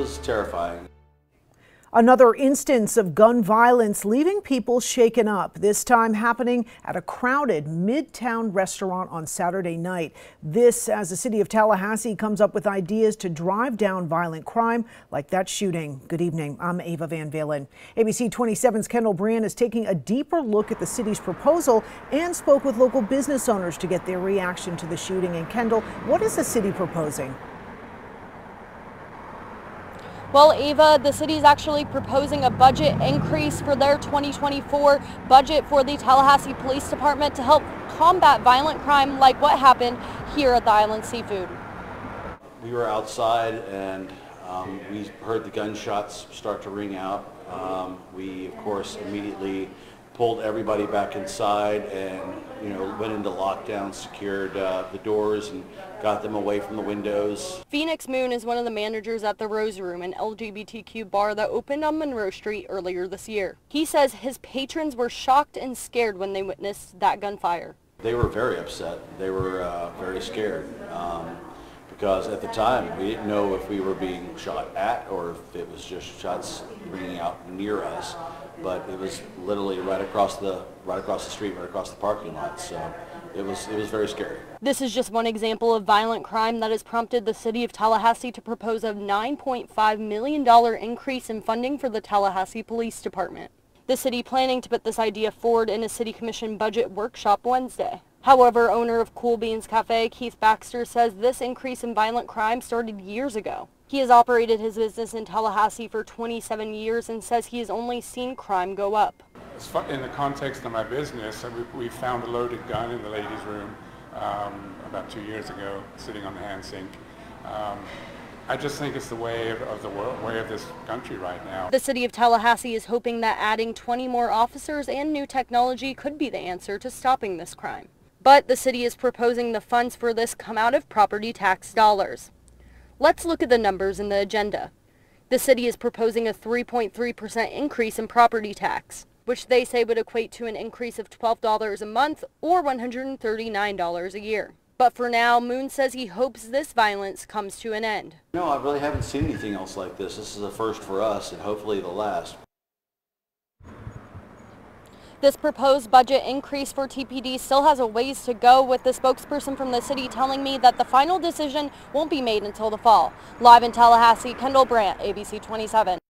was terrifying. Another instance of gun violence leaving people shaken up, this time happening at a crowded midtown restaurant on Saturday night. This as the city of Tallahassee comes up with ideas to drive down violent crime like that shooting. Good evening. I'm Ava Van Valen. ABC 27's Kendall Brand is taking a deeper look at the city's proposal and spoke with local business owners to get their reaction to the shooting. And Kendall, what is the city proposing? Well, Ava, the city is actually proposing a budget increase for their 2024 budget for the Tallahassee Police Department to help combat violent crime like what happened here at the Island Seafood. We were outside and um, we heard the gunshots start to ring out. Um, we, of course, immediately pulled everybody back inside and you know went into lockdown, secured uh, the doors and got them away from the windows. Phoenix Moon is one of the managers at the Rose Room, an LGBTQ bar that opened on Monroe Street earlier this year. He says his patrons were shocked and scared when they witnessed that gunfire. They were very upset. They were uh, very scared. Um, because at the time we didn't know if we were being shot at or if it was just shots ringing out near us but it was literally right across the right across the street, right across the parking lot. So it was it was very scary. This is just one example of violent crime that has prompted the city of Tallahassee to propose a $9.5 million increase in funding for the Tallahassee Police Department. The city planning to put this idea forward in a city commission budget workshop Wednesday. However, owner of Cool Beans Cafe, Keith Baxter, says this increase in violent crime started years ago. He has operated his business in Tallahassee for 27 years and says he has only seen crime go up. In the context of my business, we, found a loaded gun in the ladies' room um, about two years ago, sitting on the hand sink. Um, I just think it's the way of, of, the world, way of this country right now. The city of Tallahassee is hoping that adding 20 more officers and new technology could be the answer to stopping this crime. But the city is proposing the funds for this come out of property tax dollars. Let's look at the numbers in the agenda. The city is proposing a 3.3% increase in property tax, which they say would equate to an increase of $12 a month or $139 a year. But for now, Moon says he hopes this violence comes to an end. No, I really haven't seen anything else like this. This is the first for us and hopefully the last. This proposed budget increase for TPD still has a ways to go with the spokesperson from the city telling me that the final decision won't be made until the fall. Live in Tallahassee, Kendall Brandt, ABC 27.